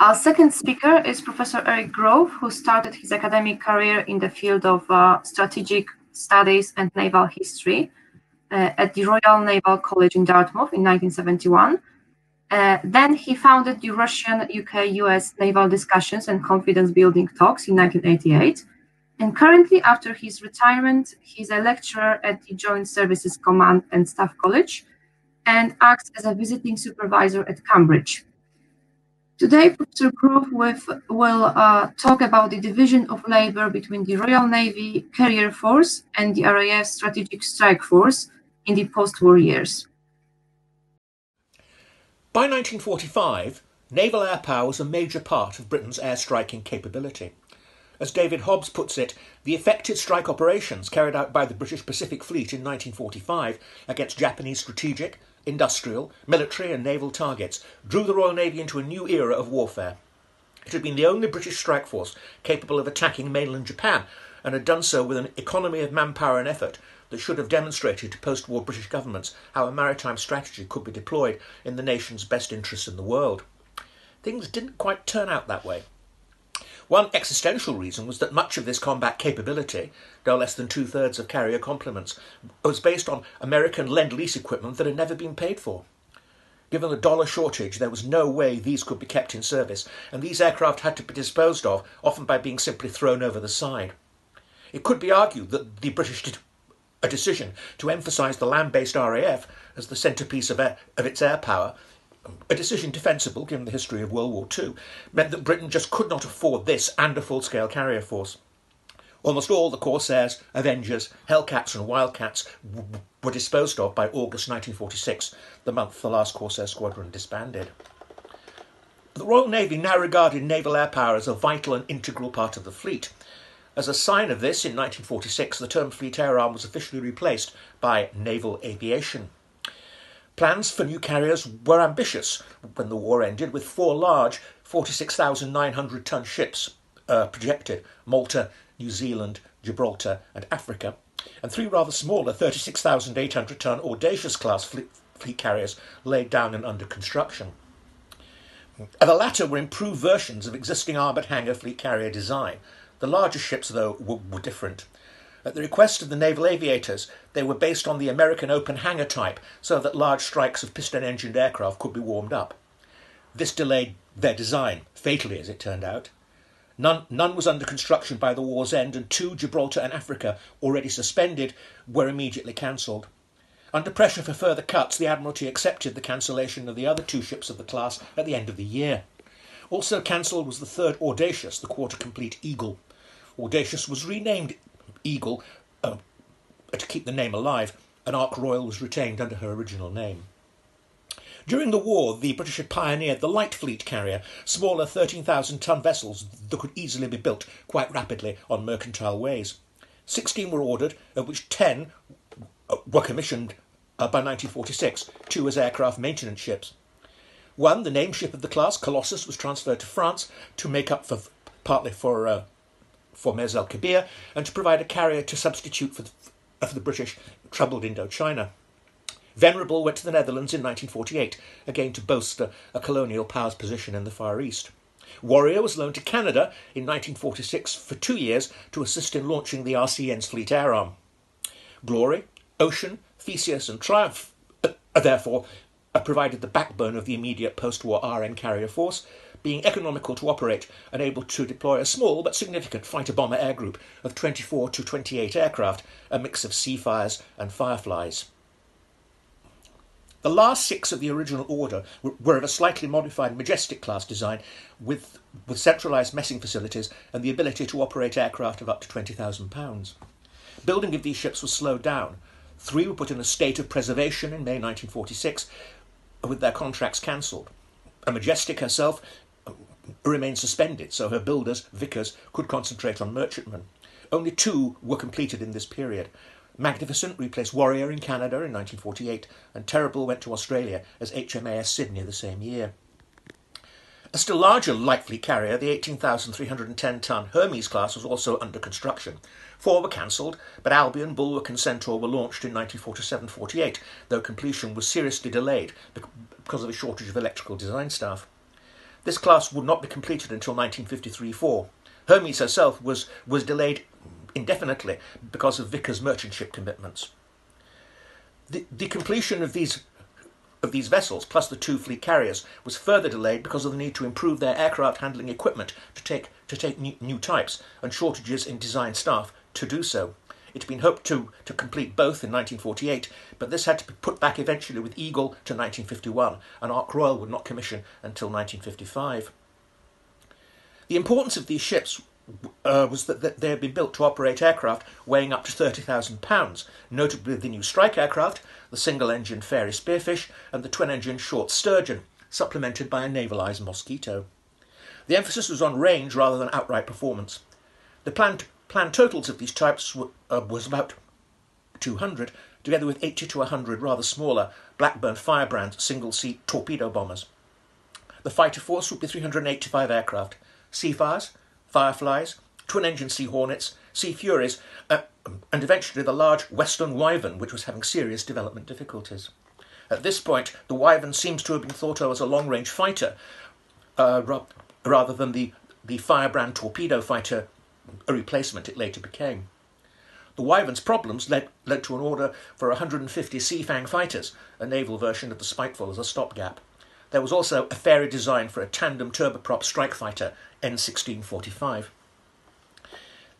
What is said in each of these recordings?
Our second speaker is Professor Eric Grove, who started his academic career in the field of uh, strategic studies and naval history uh, at the Royal Naval College in Dartmouth in 1971. Uh, then he founded the Russian UK US Naval Discussions and Confidence Building Talks in 1988. And currently, after his retirement, he's a lecturer at the Joint Services Command and Staff College and acts as a visiting supervisor at Cambridge. Today, Professor Grove will uh, talk about the division of labor between the Royal Navy Carrier Force and the RAF Strategic Strike Force in the post-war years. By 1945, naval air power was a major part of Britain's air striking capability. As David Hobbs puts it, the effective strike operations carried out by the British Pacific Fleet in 1945 against Japanese strategic, industrial, military, and naval targets drew the Royal Navy into a new era of warfare. It had been the only British strike force capable of attacking mainland Japan and had done so with an economy of manpower and effort that should have demonstrated to post war British governments how a maritime strategy could be deployed in the nation's best interests in the world. Things didn't quite turn out that way. One existential reason was that much of this combat capability, no less than two thirds of carrier complements, was based on American lend lease equipment that had never been paid for. Given the dollar shortage, there was no way these could be kept in service, and these aircraft had to be disposed of, often by being simply thrown over the side. It could be argued that the British did a decision to emphasise the land based RAF as the centrepiece of, air, of its air power a decision defensible given the history of World War II, meant that Britain just could not afford this and a full scale carrier force. Almost all the Corsairs, Avengers, Hellcats, and Wildcats were disposed of by August 1946, the month the last Corsair squadron disbanded. The Royal Navy now regarded naval air power as a vital and integral part of the fleet. As a sign of this, in 1946, the term Fleet Air Arm was officially replaced by Naval Aviation. Plans for new carriers were ambitious when the war ended, with four large 46,900 ton ships uh, projected Malta, New Zealand, Gibraltar, and Africa, and three rather smaller 36,800 ton Audacious class fleet, fleet carriers laid down and under construction. The latter were improved versions of existing armoured hangar fleet carrier design. The larger ships, though, were, were different. At the request of the naval aviators, they were based on the American open hangar type so that large strikes of piston engined aircraft could be warmed up. This delayed their design, fatally as it turned out. None, none was under construction by the war's end, and two, Gibraltar and Africa, already suspended, were immediately cancelled. Under pressure for further cuts, the Admiralty accepted the cancellation of the other two ships of the class at the end of the year. Also cancelled was the third Audacious, the quarter complete Eagle. Audacious was renamed Eagle, uh, to keep the name alive, an Ark Royal was retained under her original name. During the war, the British had pioneered the light fleet carrier, smaller 13,000 ton vessels that could easily be built quite rapidly on mercantile ways. 16 were ordered, of which 10 uh, were commissioned uh, by 1946, two as aircraft maintenance ships. One, the name ship of the class, Colossus, was transferred to France to make up for partly for uh, for el Kabir and to provide a carrier to substitute for the, for the British troubled Indochina. Venerable went to the Netherlands in 1948, again to bolster a colonial power's position in the Far East. Warrior was loaned to Canada in 1946 for two years to assist in launching the RCN's fleet air arm. Glory, Ocean, Theseus, and Triumph, uh, therefore, uh, provided the backbone of the immediate post war RN carrier force, being economical to operate and able to deploy a small but significant fighter bomber air group of 24 to 28 aircraft, a mix of Seafires and Fireflies. The last six of the original order were of a slightly modified Majestic class design with, with centralised messing facilities and the ability to operate aircraft of up to £20,000. Building of these ships was slowed down. Three were put in a state of preservation in May 1946 with their contracts cancelled. A Majestic herself remained suspended, so her builders, Vickers, could concentrate on merchantmen. Only two were completed in this period. Magnificent replaced Warrior in Canada in 1948, and Terrible went to Australia as HMAS Sydney the same year. A still larger light fleet carrier, the 18,310 ton Hermes class, was also under construction. Four were cancelled, but Albion, Bulwark, and Centaur were launched in 1947 48, though completion was seriously delayed because of a shortage of electrical design staff. This class would not be completed until 1953-4. Hermes herself was, was delayed indefinitely because of Vickers merchant ship commitments. The, the completion of these of these vessels, plus the two fleet carriers, was further delayed because of the need to improve their aircraft handling equipment to take, to take new, new types and shortages in design staff to do so. It had been hoped to, to complete both in 1948, but this had to be put back eventually with Eagle to 1951, and Ark Royal would not commission until 1955. The importance of these ships uh, was that, they had been built to operate aircraft weighing up to £30,000, notably the new strike aircraft, the single engine Fairey Spearfish, and the twin engine Short Sturgeon, supplemented by a navalised Mosquito. The emphasis was on range rather than outright performance. The planned, planned totals of these types were, uh, was about 200, together with 80 to 100 rather smaller Blackburn Firebrand single seat torpedo bombers. The fighter force would be 385 aircraft, Seafires, Fireflies, twin engine Sea Hornets, Sea Furies, uh, and eventually the large Westland Wyvern, which was having serious development difficulties. At this point, the Wyvern seems to have been thought of as a long range fighter uh, rather than the, the Firebrand torpedo fighter, a replacement it later became. The Wyvern's problems led, led to an order for 150 Seafang fighters, a naval version of the Spiteful as a stopgap. There was also a Fairey design for a tandem turboprop strike fighter, N1645.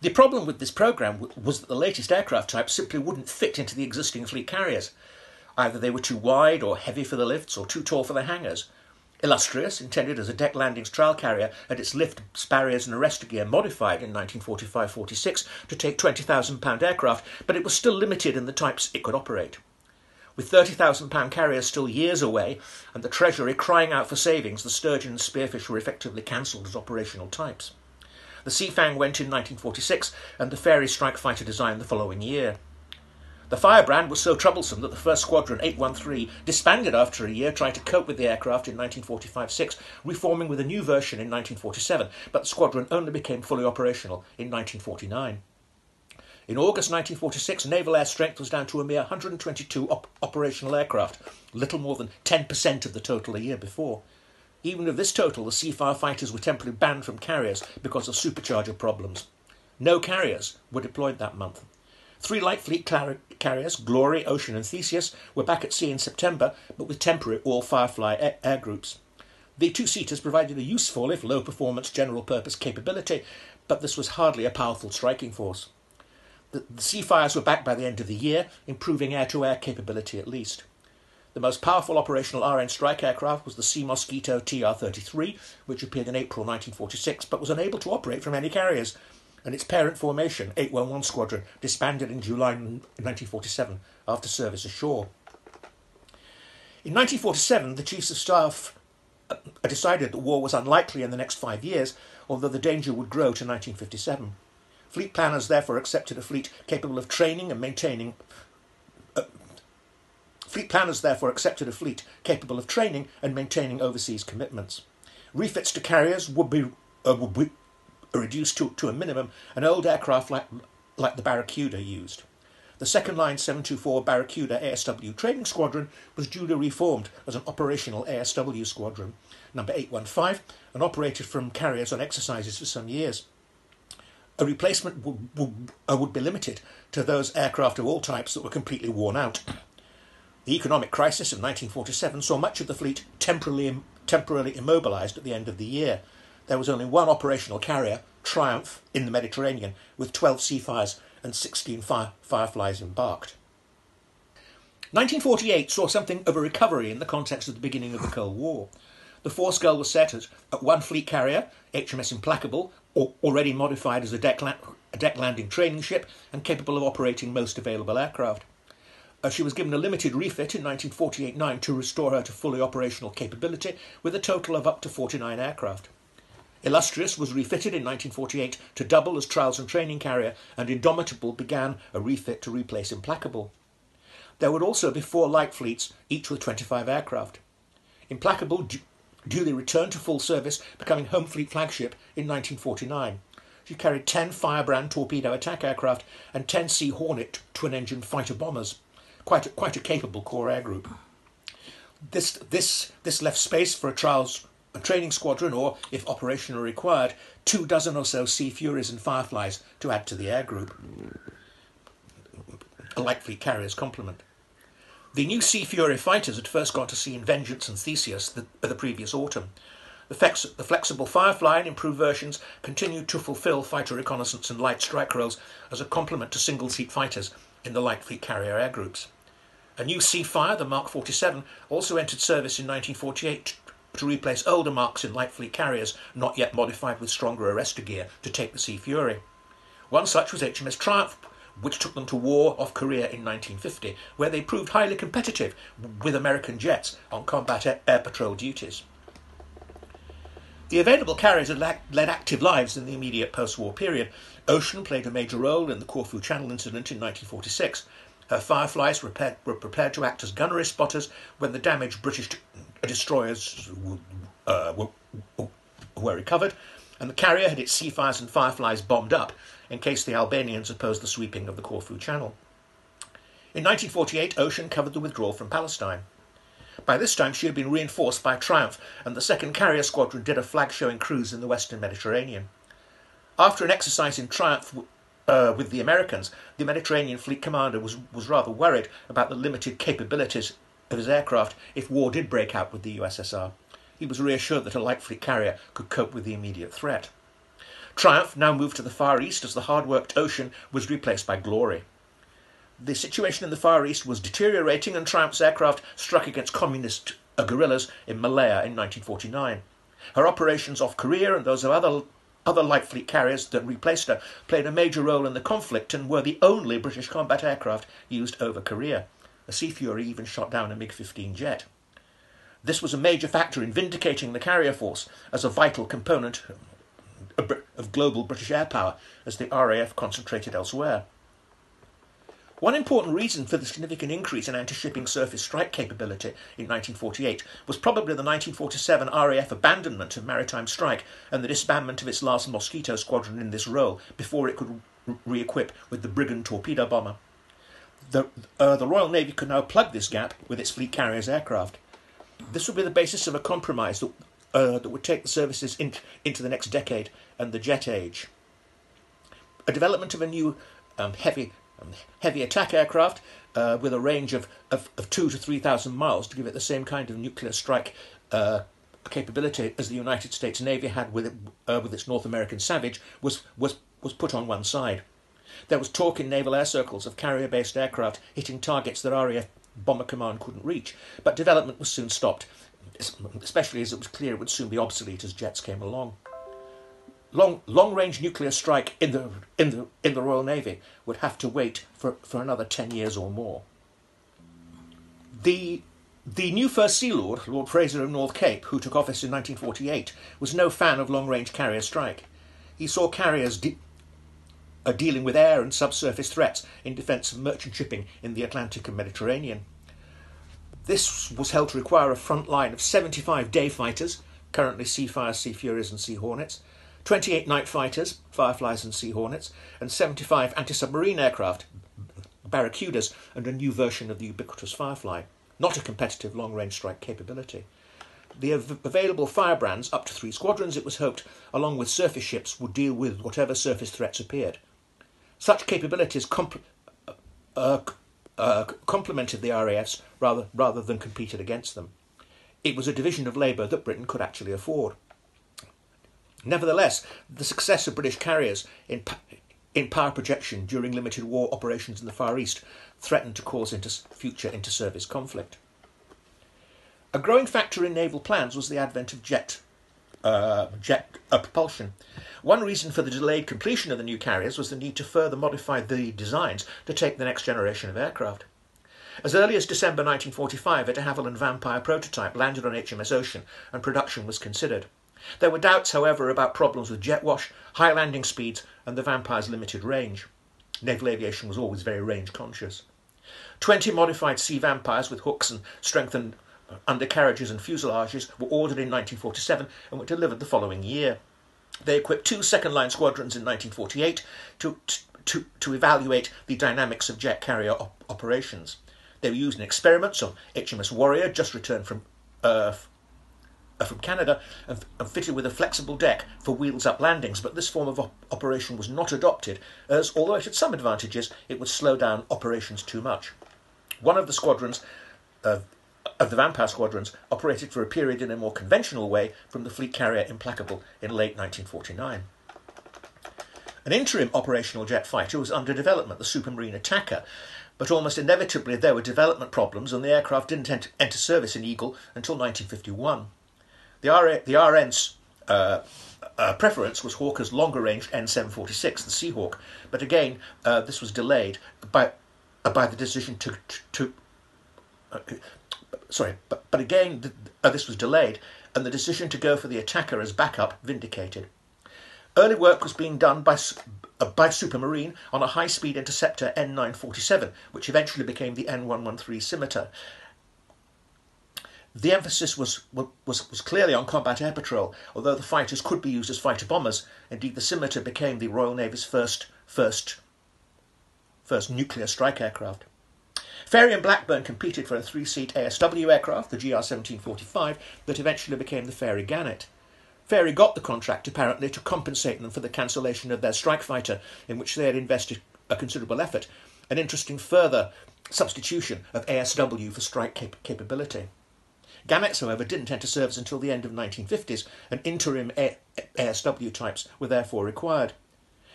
The problem with this program was that the latest aircraft types simply wouldn't fit into the existing fleet carriers. Either they were too wide or heavy for the lifts or too tall for the hangars. Illustrious, intended as a deck landings trial carrier, and its lift, barriers and arrestor gear modified in 1945-46 to take 20,000 pound aircraft, but it was still limited in the types it could operate. With £30,000 carriers still years away and the Treasury crying out for savings, the Sturgeon and Spearfish were effectively cancelled as operational types. The Seafang went in 1946 and the Fairey Strike Fighter design the following year. The Firebrand was so troublesome that the 1st Squadron 813 disbanded after a year trying to cope with the aircraft in 1945-6, reforming with a new version in 1947, but the squadron only became fully operational in 1949. In August 1946, naval air strength was down to a mere 122 op- operational aircraft, little more than 10% of the total a year before. Even of this total, the Seafire fighters were temporarily banned from carriers because of supercharger problems. No carriers were deployed that month. Three light fleet car- carriers, Glory, Ocean, and Theseus, were back at sea in September, but with temporary all Firefly air, air groups. The two seaters provided a useful, if low performance, general purpose capability, but this was hardly a powerful striking force. The, the Seafires were back by the end of the year, improving air to air capability at least. The most powerful operational RN strike aircraft was the Sea Mosquito TR 33, which appeared in April 1946 but was unable to operate from any carriers, and its parent formation, 811 Squadron, disbanded in July 1947 after service ashore. In 1947, the Chiefs of Staff uh, decided that war was unlikely in the next five years, although the danger would grow to 1957. Fleet planners therefore accepted a fleet capable of training and maintaining. Uh, fleet planners therefore accepted a fleet capable of training and maintaining overseas commitments. Refits to carriers would be, uh, would be reduced to, to a minimum, an old aircraft like, like the Barracuda used. The second line 724 Barracuda ASW training squadron was duly reformed as an operational ASW squadron, number 815, and operated from carriers on exercises for some years a replacement would, uh, would be limited to those aircraft of all types that were completely worn out. The economic crisis of 1947 saw much of the fleet temporarily, temporarily immobilised at the end of the year. There was only one operational carrier, Triumph, in the Mediterranean, with 12 Seafires and 16 fire, Fireflies embarked. 1948 saw something of a recovery in the context of the beginning of the Cold War. The force goal was set at, at one fleet carrier, HMS Implacable, already modified as a deck, la- a deck landing training ship and capable of operating most available aircraft. Uh, she was given a limited refit in 1948-9 to restore her to fully operational capability with a total of up to 49 aircraft. Illustrious was refitted in 1948 to double as trials and training carrier, and Indomitable began a refit to replace Implacable. There would also be four light fleets, each with 25 aircraft. Implacable duly returned to full service, becoming Home Fleet flagship in 1949. She carried 10 Firebrand torpedo attack aircraft and 10 Sea Hornet twin engine fighter bombers. Quite a, quite a capable core air group. This, this, this left space for a trials a training squadron, or, if operational required, two dozen or so Sea Furies and Fireflies to add to the air group. A light fleet carrier's complement. The new Sea Fury fighters had first gone to sea in Vengeance and Theseus the, the previous autumn. The, flex, the, flexible Firefly and improved versions continued to fulfill fighter reconnaissance and light strike roles as a complement to single seat fighters in the light fleet carrier air groups. A new Sea Seafire, the Mark 47, also entered service in 1948 to replace older Marks in light fleet carriers not yet modified with stronger arrestor gear to take the Sea Fury. One such was HMS Triumph, which took them to war off Korea in 1950, where they proved highly competitive with American jets on combat air patrol duties. The available carriers had led active lives in the immediate post war period. Ocean played a major role in the Corfu Channel incident in 1946. Her Fireflies were prepared, were prepared to act as gunnery spotters when the damaged British destroyers uh, were, recovered, and the carrier had its Seafires and Fireflies bombed up in case the Albanians opposed the sweeping of the Corfu Channel. In 1948, Ocean covered the withdrawal from Palestine. By this time, she had been reinforced by Triumph, and the 2nd Carrier Squadron did a flag showing cruise in the western Mediterranean. After an exercise in Triumph uh, with the Americans, the Mediterranean Fleet Commander was, was rather worried about the limited capabilities of his aircraft if war did break out with the USSR. He was reassured that a light fleet carrier could cope with the immediate threat. Triumph now moved to the Far East as the hard worked Ocean was replaced by Glory. The situation in the Far East was deteriorating, and Triumph's aircraft struck against communist guerrillas in Malaya in 1949. Her operations off Korea and those of other other light fleet carriers that replaced her played a major role in the conflict and were the only British combat aircraft used over Korea. A Sea Fury even shot down a MiG 15 jet. This was a major factor in vindicating the carrier force as a vital component of global British air power as the RAF concentrated elsewhere. One important reason for the significant increase in anti shipping surface strike capability in 1948 was probably the 1947 RAF abandonment of maritime strike and the disbandment of its last Mosquito squadron in this role before it could re equip with the Brigand torpedo bomber. The, uh, the Royal Navy could now plug this gap with its fleet carriers aircraft. This would be the basis of a compromise that uh, that would take the services in, into the next decade and the jet age. A development of a new um, heavy um, heavy attack aircraft uh, with a range of, of, of, two to three thousand miles to give it the same kind of nuclear strike uh, capability as the United States Navy had with it, uh, with its North American Savage was was was put on one side. There was talk in naval air circles of carrier-based aircraft hitting targets that RAF Bomber Command couldn't reach, but development was soon stopped especially as it was clear it would soon be obsolete as jets came along. Long, long-range nuclear strike in the, in, the, in the Royal Navy would have to wait for, for another 10 years or more. The, the new First Sea Lord, Lord Fraser of North Cape, who took office in 1948, was no fan of long-range carrier strike. He saw carriers uh, dealing with air and subsurface threats in defence of merchant shipping in the Atlantic and Mediterranean. This was held to require a front line of 75 day fighters, currently Seafires, Sea Furies, and Sea Hornets, 28 night fighters, Fireflies and Sea Hornets, and 75 anti submarine aircraft, Barracudas, and a new version of the ubiquitous Firefly, not a competitive long range strike capability. The av- available firebrands, up to three squadrons, it was hoped, along with surface ships, would deal with whatever surface threats appeared. Such capabilities compl- uh, uh, uh, complemented the RAFs rather, rather than competed against them. It was a division of labour that Britain could actually afford. Nevertheless, the success of British carriers in, in power projection during limited war operations in the Far East threatened to cause inter- future inter service conflict. A growing factor in naval plans was the advent of jet uh, jet uh, propulsion. One reason for the delayed completion of the new carriers was the need to further modify the designs to take the next generation of aircraft. As early as December 1945, a de Havilland Vampire prototype landed on HMS Ocean and production was considered. There were doubts, however, about problems with jet wash, high landing speeds, and the Vampire's limited range. Naval aviation was always very range conscious. Twenty modified Sea Vampires with hooks and strengthened undercarriages and fuselages were ordered in 1947 and were delivered the following year. They equipped two second line squadrons in 1948 to, to, to evaluate the dynamics of jet carrier op- operations. They were used in experiments on HMS Warrior, just returned from uh, uh, from Canada and, and, fitted with a flexible deck for wheels up landings, but this form of op- operation was not adopted, as although it had some advantages, it would slow down operations too much. One of the squadrons of, of the Vampire squadrons operated for a period in a more conventional way from the fleet carrier Implacable in late 1949. An interim operational jet fighter was under development, the Supermarine Attacker, but almost inevitably there were development problems and the aircraft didn't enter, enter service in Eagle until 1951. The, R- the RN's uh, uh, preference was Hawker's longer range N746, the Seahawk, but again, uh, this was delayed by, uh, by the decision to. to, to uh, sorry, but, but again, uh, this was delayed, and the decision to go for the attacker as backup vindicated. Early work was being done by, uh, by Supermarine on a high speed interceptor N947, which eventually became the N113 Scimitar. The emphasis was, was, was clearly on combat air patrol, although the fighters could be used as fighter bombers. Indeed, the Scimitar became the Royal Navy's first, first, first nuclear strike aircraft. Fairey and Blackburn competed for a three seat ASW aircraft, the GR 1745, that eventually became the Fairey Gannet. Fairey got the contract apparently to compensate them for the cancellation of their strike fighter, in which they had invested a considerable effort, an interesting further substitution of ASW for strike cap- capability. Gannets, however, didn't enter service until the end of 1950s, and interim ASW types were therefore required.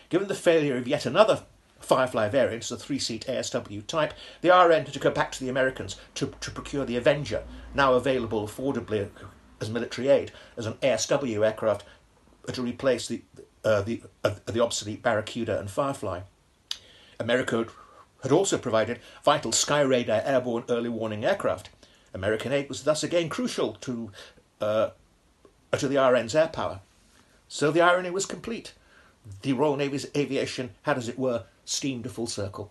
Given the failure of yet another Firefly variant, a three seat ASW type, the RN had to go back to the Americans to, to procure the Avenger, now available affordably as military aid as an ASW aircraft to replace the, uh, the, uh, the obsolete Barracuda and Firefly. America had also provided vital Skyraider airborne early warning aircraft. American aid was thus again crucial to, uh, to the RN's air power. So the irony was complete. The Royal Navy's aviation had, as it were, steamed a full circle.